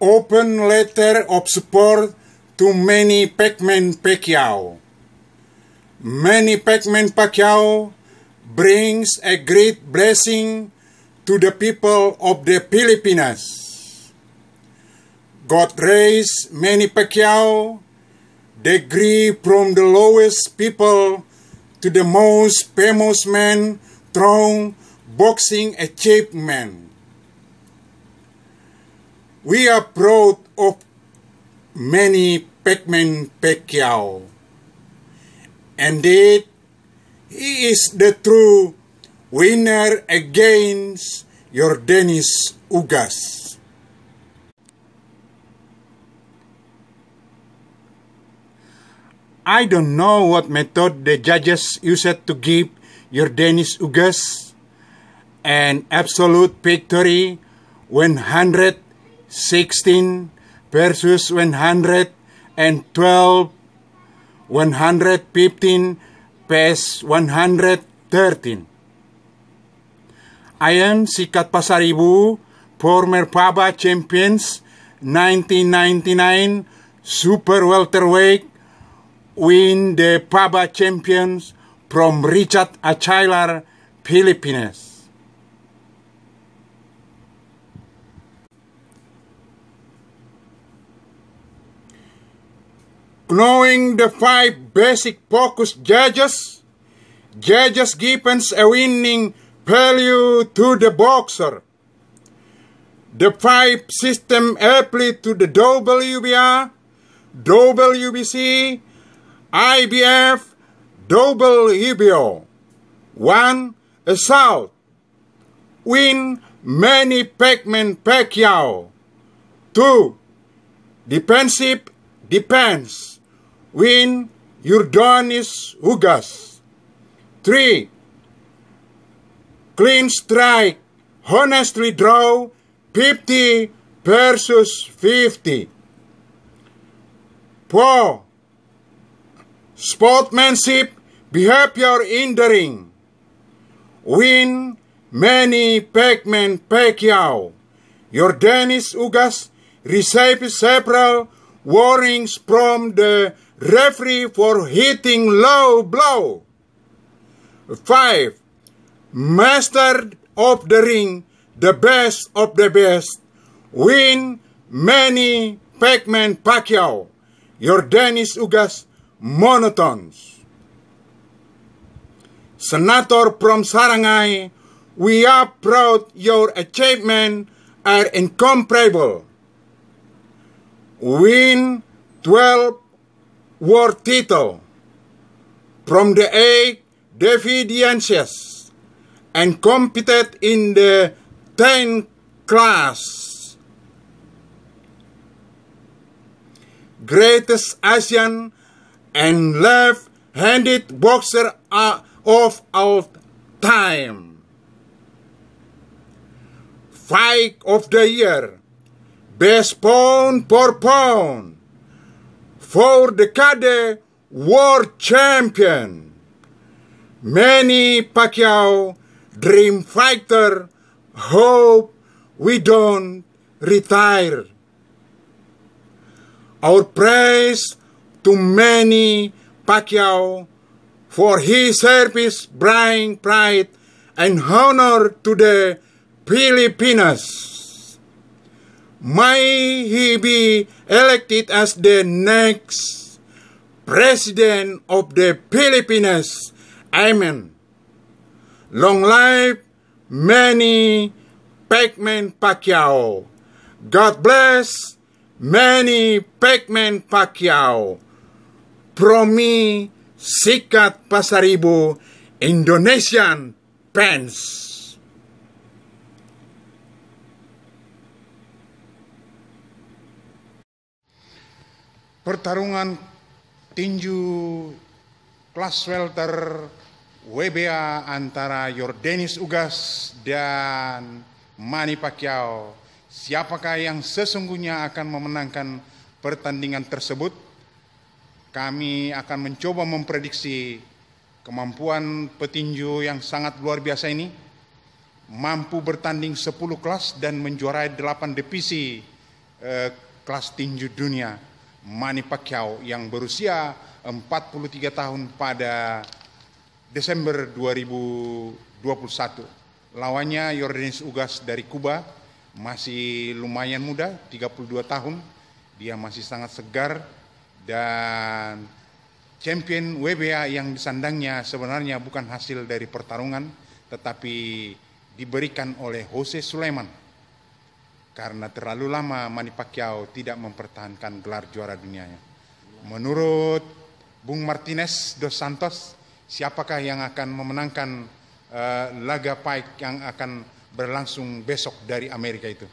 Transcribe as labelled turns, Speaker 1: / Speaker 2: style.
Speaker 1: open letter of support to Manny Pacman Pacquiao. Manny Pacman Pacquiao brings a great blessing to the people of the Philippines. God raised Manny Pacquiao, degree from the lowest people to the most famous man through boxing achievement. We are proud of Manny Pacman Pacquiao. Indeed, he is the true winner against Yordenis Ugas. I don't know what method the judges used to give Yordenis Ugas an absolute victory 116 versus 112 115 pes 113 I am Sikat Pasaribu former PABA champions 1999 super welterweight win the PABA champions from Richard Achailar, Philippines. Knowing the five basic focus judges, judges gives a winning value to the boxer. The five system apply to the WBA, WBC, IBF, WBO. One, assault. Win Manny Pacman Pacquiao. Two, defensive defense. Win Yordenis Ugas. Three, clean strike. Honestly draw 50 versus 50. Four, sportsmanship, behavior in the ring. Win Manny Pacman Pacquiao. Yordenis Ugas received several warnings from the referee for hitting low blow. 5. Master of the ring, the best of the best. Win Manny Pacman Pacquiao. Yordenis Ugas monotones. Senator from Sarangani, we are proud your achievement are incomparable. Win 12 world title from the eight Davidiances and competed in the 10 class. Greatest Asian and left-handed boxer of all time. Fight of the year, best pound per pound, for the decade world champion. Manny Pacquiao, dream fighter, hope we don't retire. Our praise to Manny Pacquiao for his service, bring pride, and honor to the Filipinos. May he be elected as the next president of the Philippines. Amen. Long life, Manny Pacman Pacquiao. God bless Manny Pacman Pacquiao. Sikkat Pasaribu, Indonesian fans. Pertarungan tinju kelas welter WBA antara Jordanis Ugas dan Manny Pacquiao. Siapakah yang sesungguhnya akan memenangkan pertandingan tersebut? Kami akan mencoba memprediksi kemampuan petinju yang sangat luar biasa ini mampu bertanding 10 kelas dan menjuarai 8 divisi eh, kelas tinju dunia Manny Pacquiao yang berusia 43 tahun pada Desember 2021. Lawannya Yordanis Ugas dari Kuba, masih lumayan muda, 32 tahun. Dia masih sangat segar dan champion WBA yang disandangnya sebenarnya bukan hasil dari pertarungan tetapi diberikan oleh Jose Sulaiman karena terlalu lama Manny Pacquiao tidak mempertahankan gelar juara dunianya. Menurut Bung Martinez dos Santos, siapakah yang akan memenangkan uh, laga fight yang akan berlangsung besok dari Amerika itu?